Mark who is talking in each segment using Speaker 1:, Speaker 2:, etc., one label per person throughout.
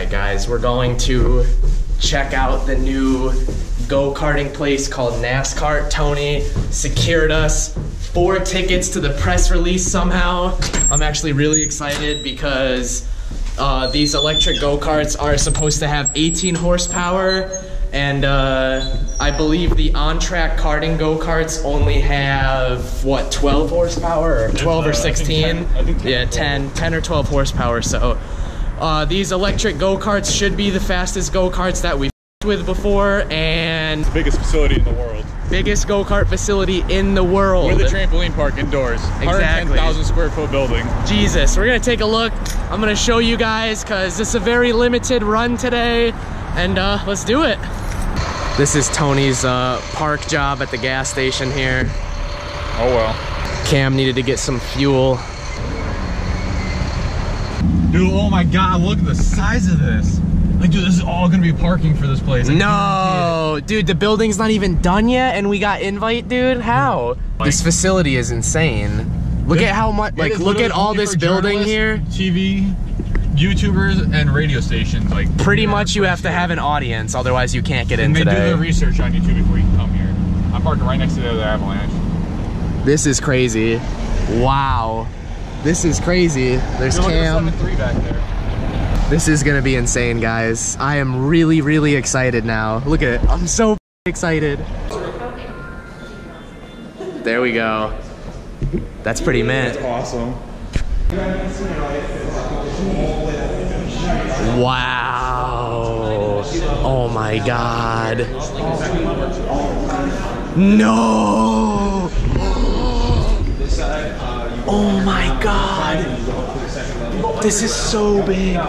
Speaker 1: right, guys, we're going to check out the new go karting place called NASKART. Tony secured us four tickets to the press release somehow. I'm actually really excited because uh, these electric go karts are supposed to have 18 horsepower, and uh, I believe the on track karting go karts only have what 12 horsepower or 12 or
Speaker 2: uh, I think
Speaker 1: 16?
Speaker 2: 10 I think 10
Speaker 1: yeah, 10, 10 or 12 horsepower. So uh, these electric go karts should be the fastest go karts that we've with before and the
Speaker 2: Biggest facility in the world.
Speaker 1: biggest go kart facility in the world.
Speaker 2: With a trampoline park indoors.
Speaker 1: Exactly.
Speaker 2: 110,000 square foot building.
Speaker 1: Jesus, we're gonna take a look. I'm gonna show you guys because this is a very limited run today, and uh, let's do it. This is Tony's uh, park job at the gas station here.
Speaker 2: Oh well.
Speaker 1: Cam needed to get some fuel.
Speaker 2: Dude, oh my god, look at the size of this. Like, dude, this is all gonna be parking for this place. I
Speaker 1: No, dude, the building's not even done yet, and we got invite, dude. How? This facility is insane. Look
Speaker 2: It-
Speaker 1: at how much. Like, look at all this building here.
Speaker 2: TV, YouTubers, and radio stations. Like,
Speaker 1: Pretty much, you have to have an audience, otherwise you can't get in
Speaker 2: And they
Speaker 1: today.
Speaker 2: do the research on YouTube before you come here. I'm parking right next to the other avalanche.
Speaker 1: This is crazy. Wow. This is crazy. There's Cam.
Speaker 2: there.
Speaker 1: This is gonna be insane, guys. I am really, really excited now. Look at it. I'm so excited. There we go. That's pretty mint.
Speaker 2: Awesome.
Speaker 1: Wow. Oh my god. No. Oh my god. This is so big.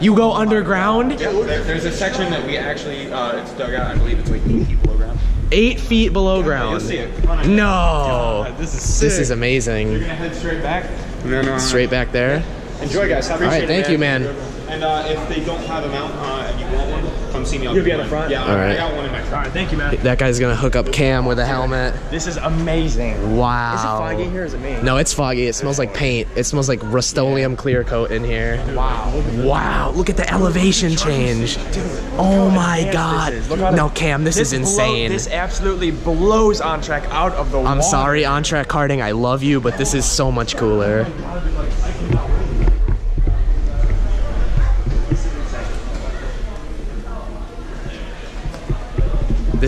Speaker 1: You go underground?
Speaker 3: There, there's a section that we actually, uh, it's dug out, I believe it's like eight feet below ground.
Speaker 1: Eight feet below ground.
Speaker 3: You'll see it. Come on in.
Speaker 1: No.
Speaker 2: This is sick.
Speaker 1: This is amazing.
Speaker 3: You're gonna head straight back. No, no.
Speaker 1: Straight back there.
Speaker 3: Enjoy, guys. Appreciate
Speaker 1: right,
Speaker 3: it,
Speaker 1: thank you, man.
Speaker 3: And uh, if they don't have a mount uh, and you want one, come see me. I'll
Speaker 4: You'll
Speaker 3: give
Speaker 4: be
Speaker 3: you
Speaker 4: on the front?
Speaker 3: Yeah,
Speaker 1: all right.
Speaker 3: I got one in my
Speaker 4: All
Speaker 3: truck.
Speaker 4: right, thank you, man.
Speaker 1: That guy's gonna hook up Cam with a helmet.
Speaker 4: This is amazing.
Speaker 1: Wow.
Speaker 4: Is it foggy in here? or Is it me?
Speaker 1: No, it's foggy. It smells like paint. It smells like Rust-Oleum clear coat in here.
Speaker 4: Wow.
Speaker 1: Wow, look at the elevation change. Dude, Oh my god.
Speaker 4: Look how
Speaker 1: No, Cam, this is
Speaker 4: blow-
Speaker 1: insane.
Speaker 4: this absolutely blows on track out of the
Speaker 1: I'm
Speaker 4: water.
Speaker 1: sorry, on track karting. I love you, but this is so much cooler.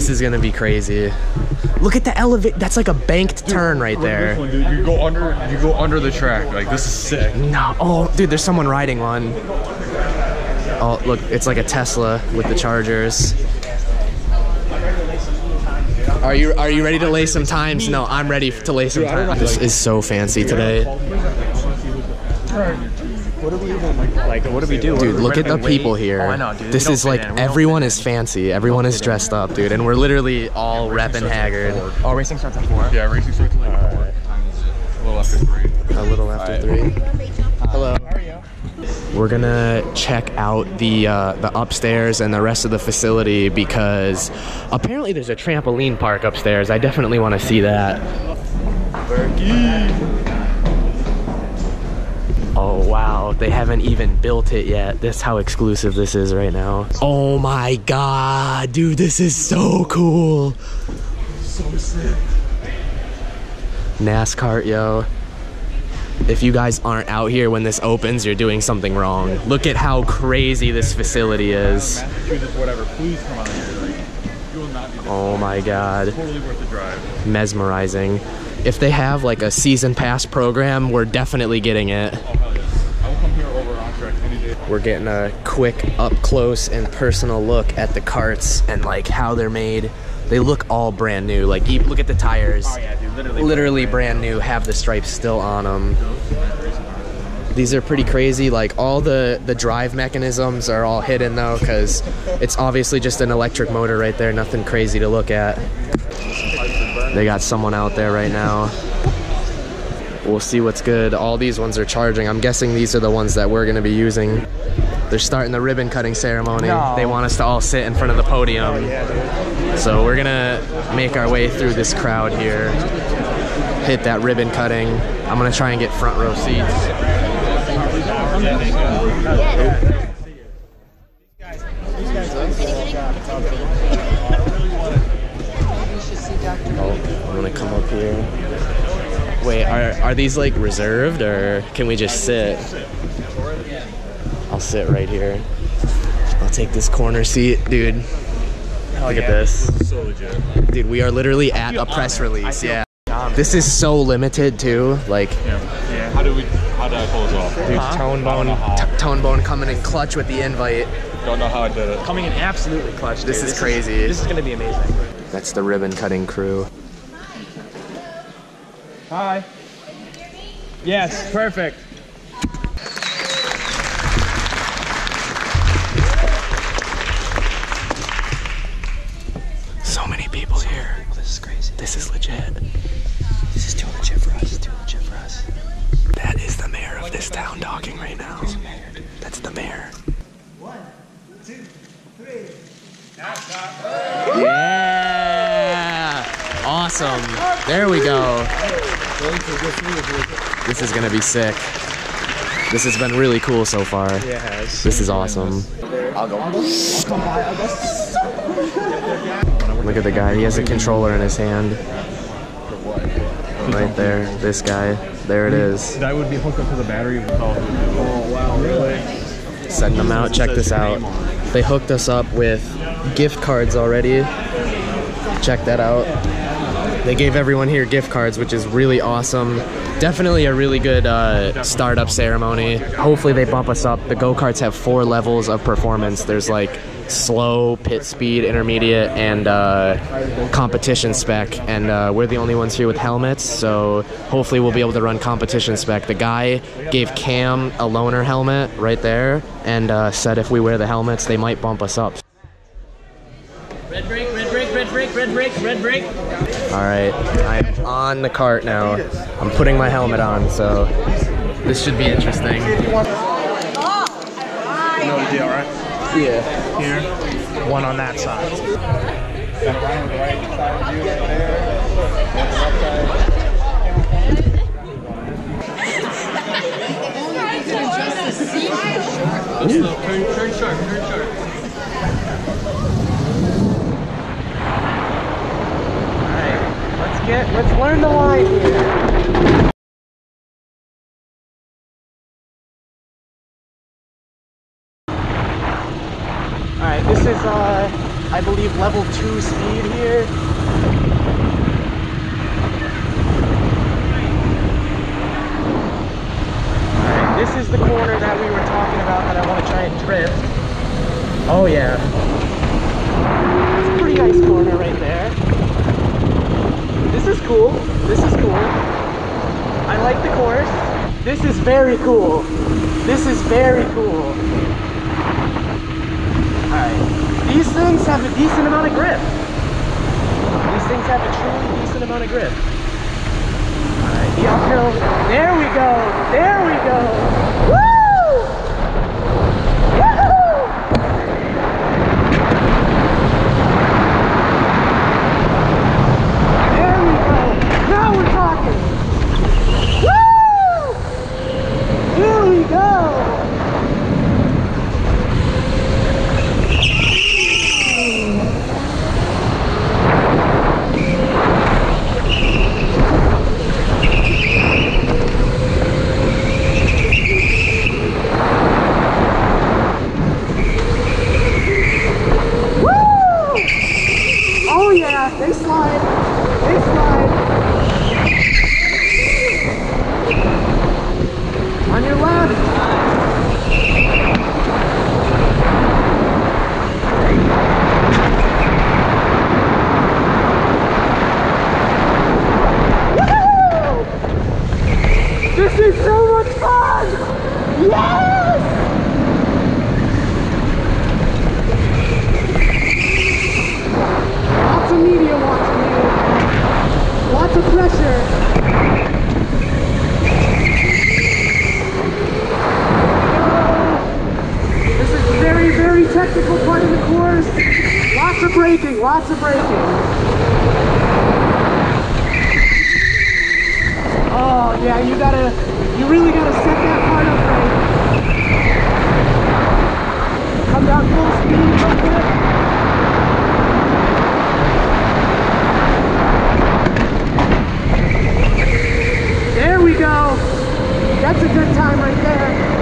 Speaker 1: This is gonna be crazy. Look at the elevate. That's like a banked turn right there.
Speaker 2: one, dude, you go under, you go under the track. Like, this is sick.
Speaker 1: No, oh, dude, there's someone riding one. Oh, look, it's like a Tesla with the chargers. Are you are you ready to lay some times? No, I'm ready to lay some times. This is so fancy today.
Speaker 4: Like, what do we do?
Speaker 1: Dude,
Speaker 4: We're
Speaker 1: look at the
Speaker 4: wait-
Speaker 1: people here.
Speaker 4: Oh, I know, dude.
Speaker 1: This is like
Speaker 4: fit in. We don't
Speaker 1: everyone is fancy. Everyone is dressed up, dude, and we're literally all rep and haggard.
Speaker 4: Oh, racing starts at four.
Speaker 2: Yeah, racing starts at like four. Time is a little after three.
Speaker 1: A little after three. Hello. How are you? We're gonna check out the uh, the upstairs and the rest of the facility because apparently there's a trampoline park upstairs. I definitely want to see that. Oh wow, they haven't even built it yet. That's how exclusive this is right now. Oh my god, dude, this is so cool. So sick. NASKART, yo. If you guys aren't out here when this opens, you're doing something wrong. Look at how crazy this facility is. Oh my god. Mesmerizing. If they have like a season pass program, we're definitely getting it. We're getting a quick up close and personal look at the carts and like how they're made. They look all brand new. Like look at the tires.
Speaker 4: Oh yeah, dude. Literally.
Speaker 1: Literally brand new, have the stripes still on them. These are pretty crazy. Like all the the drive mechanisms are all hidden though, because it's obviously just an electric motor right there. Nothing crazy to look at. They got someone out there right now. We'll see what's good. All these ones are charging. I'm guessing these are the ones that we're gonna be using. They're starting the ribbon cutting ceremony.
Speaker 4: No.
Speaker 1: They want us to all sit in front of the podium. Oh, so we're gonna make our way through this crowd here, hit that ribbon cutting. I'm gonna try and get front row seats. Oh, I'm gonna come up here. Wait, are are these like reserved or can we just sit? I'll sit right here. I'll take this corner seat, dude. Look at this. Dude, we are literally at a press release. Yeah. This is so limited too. Like,
Speaker 2: Yeah. How do we? How do I pull this off?
Speaker 1: dude, uh-huh. Tone Bone, T- Tone Bone coming in clutch with the invite.
Speaker 2: Don't know how I did it.
Speaker 4: Coming in absolutely clutch.
Speaker 1: This
Speaker 4: dude.
Speaker 1: is crazy.
Speaker 4: this is gonna be amazing.
Speaker 1: That's the ribbon cutting crew.
Speaker 4: Hi. Yes, perfect.
Speaker 1: So many people here.
Speaker 4: This is crazy.
Speaker 1: This is legit.
Speaker 4: This is too legit for us. Too legit for us.
Speaker 1: That is the mayor of this town talking right now. That's the mayor. Yeah! Awesome. There we go. This is gonna be sick. This has been really cool so far.
Speaker 4: Yeah, it has.
Speaker 1: This is awesome. Look at the guy. He has a controller in his hand. Right there. This guy. There it is.
Speaker 2: That would be hooked up to the battery. Oh wow, really?
Speaker 1: Send them out. Check this out. They hooked us up with gift cards already. Check that out. They gave everyone here gift cards, which is really awesome. Definitely a really good uh, startup ceremony. Hopefully, they bump us up. The go karts have four levels of performance. There's like slow, pit speed, intermediate, and uh, competition spec. And uh, we're the only ones here with helmets, so hopefully, we'll be able to run competition spec. The guy gave Cam a loaner helmet right there and uh, said if we wear the helmets, they might bump us up.
Speaker 5: Red brake, red brake, red brake, red brake, red brake.
Speaker 1: All right, I'm on the cart now. I'm putting my helmet on, so this should be interesting.
Speaker 2: You know the deal, right?
Speaker 1: Yeah.
Speaker 2: Here.
Speaker 4: One on that side.
Speaker 3: Turn, turn sharp, turn sharp.
Speaker 4: Get. Let's learn the line here. All right, this is uh, I believe level two speed here. All right, this is the corner that we were talking about that I want to try and drift.
Speaker 1: Oh yeah.
Speaker 4: It's a pretty nice corner right there. This is cool. This is cool. I like the course. This is very cool. This is very cool. Alright. These things have a decent amount of grip. These things have a truly decent amount of grip. Alright, the uphill. There we go. There we go. Woo! lots of braking. Oh yeah, you gotta, you really gotta set that part up right. Come down full speed real quick. There we go. That's a good time right there.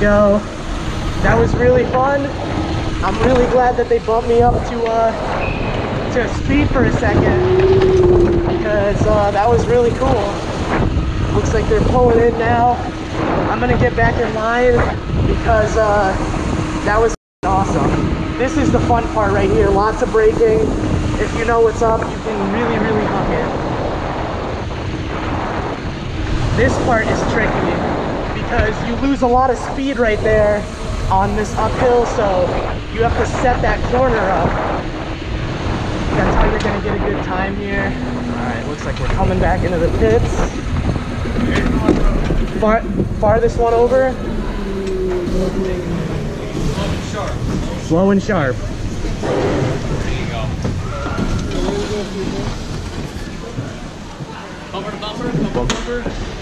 Speaker 4: Go. That was really fun. I'm really glad that they bumped me up to uh to speed for a second because uh, that was really cool. Looks like they're pulling in now. I'm gonna get back in line because uh, that was awesome. This is the fun part right here. Lots of braking. If you know what's up, you can really, really hook it. This part is tricky because you lose a lot of speed right there on this uphill, so you have to set that corner up. That's how you're gonna get a good time here. All right, looks like we're coming back into the pits. Far, farthest one over. Slow and sharp.
Speaker 5: Bumper to bumper, bumper to bumper.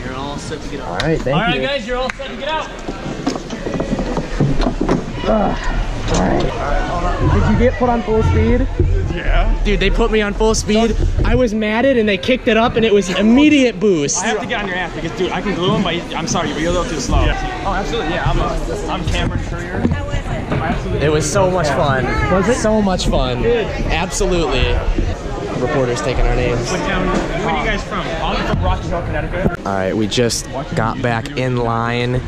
Speaker 5: And you're all set to get out.
Speaker 4: right, thank
Speaker 5: All right,
Speaker 4: you.
Speaker 5: All right, guys, you're all set to get out.
Speaker 4: All right. Did you get put on full speed?
Speaker 3: Yeah.
Speaker 1: Dude, they put me on full speed. I was matted and they kicked it up and it was immediate boost.
Speaker 3: I have to get on your ass because, dude, I can glue him, but I'm sorry, but you're a little too slow. Oh, absolutely. Yeah, I'm, a, I'm Cameron Courier.
Speaker 1: It was so much fun. Was it? So much fun. Absolutely. Reporters taking our names.
Speaker 3: Where are you guys from? I'm from Rocky Hill, Connecticut.
Speaker 1: All right, we just got back in line.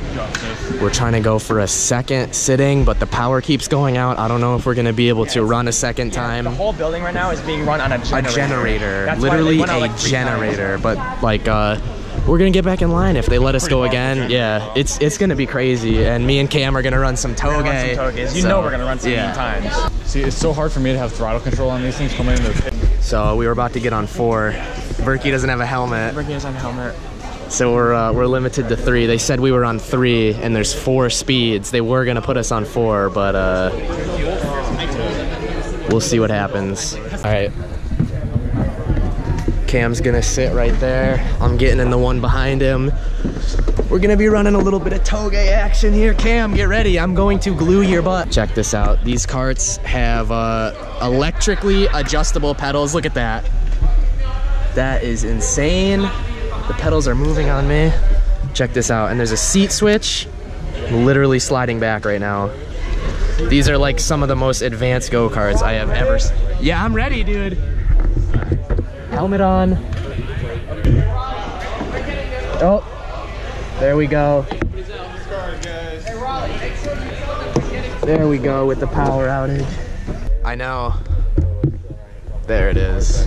Speaker 1: We're trying to go for a second sitting, but the power keeps going out. I don't know if we're gonna be able to run a second time.
Speaker 3: The whole building right now is being run on a generator.
Speaker 1: A
Speaker 3: generator.
Speaker 1: generator,
Speaker 3: That's
Speaker 1: literally a
Speaker 3: like, three
Speaker 1: generator. But like, uh, we're gonna get back in line if they let us go again. Yeah, it's it's gonna be crazy. And me and Cam are gonna run some
Speaker 3: We're
Speaker 1: toge.
Speaker 3: run some toges. You
Speaker 1: So,
Speaker 3: know we're gonna run some
Speaker 1: yeah.
Speaker 3: times.
Speaker 2: See, it's so hard for me to have throttle control on these things coming into the pit.
Speaker 1: So we were about to get on four. Berkey doesn't have a helmet.
Speaker 3: Berkey has a helmet.
Speaker 1: So we're uh, we're limited to three. They said we were on three, and there's four speeds. They were gonna put us on four, but uh, we'll see what happens. All right. Cam's gonna sit right there. I'm getting in the one behind him. We're gonna be running a little bit of toge action here. Cam, get ready. I'm going to glue your butt. Check this out. These carts have uh, electrically adjustable pedals. Look at that. That is insane. The pedals are moving on me. Check this out. And there's a seat switch. Literally sliding back right now. These are like some of the most advanced go-karts I have ever seen. Yeah, I'm ready, dude. Helmet on. Oh, there we go. There we go with the power outage. I know. There it is.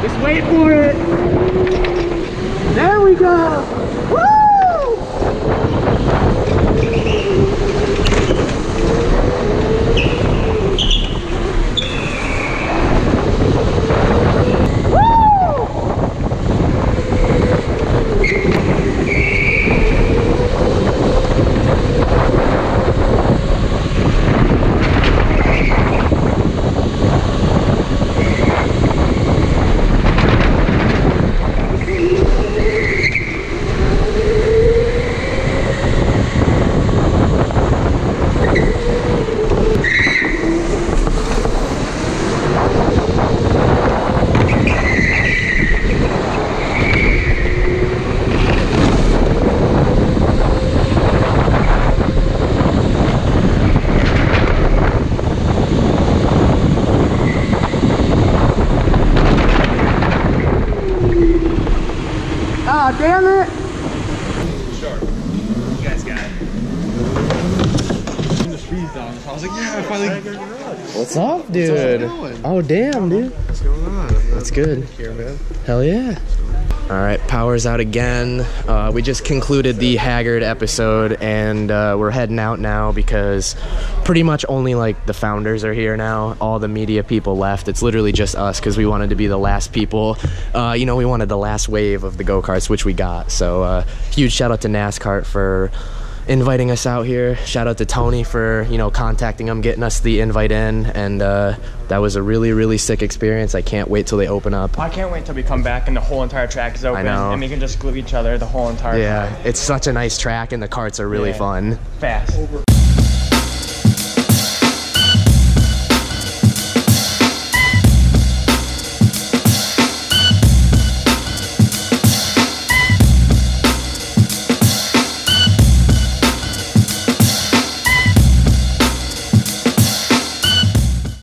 Speaker 4: Just wait for it. There we go. Woo!
Speaker 2: Finally.
Speaker 1: What's up, dude? What's Oh, damn, dude.
Speaker 6: What's going on?
Speaker 1: That's good.
Speaker 6: Here, man.
Speaker 1: Hell yeah. All right, power's out again. Uh, we just concluded the Haggard episode, and uh, we're heading out now because pretty much only like the founders are here now. All the media people left. It's literally just us because we wanted to be the last people. Uh, you know, we wanted the last wave of the go karts, which we got. So, uh, huge shout out to NASKART for inviting us out here. Shout out to Tony for you know contacting them, getting us the invite in, and uh, that was a really really sick experience. I can't wait till they open up.
Speaker 3: I can't wait till we come back and the whole entire track is open and we can just glue each other the whole entire
Speaker 1: Yeah, it's such a nice track, and the carts are really
Speaker 3: Yeah.
Speaker 1: fun.
Speaker 3: time. Fast.